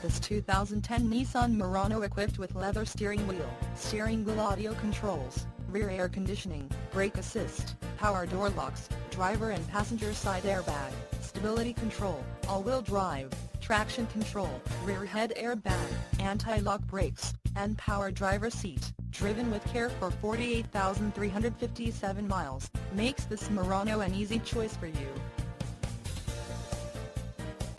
This 2010 Nissan Murano equipped with leather steering wheel, steering wheel audio controls, rear air conditioning, brake assist, power door locks, driver and passenger side airbag, stability control, all-wheel drive, traction control, rear head airbag, anti-lock brakes, and power driver seat, driven with care for 48,357 miles, makes this Murano an easy choice for you.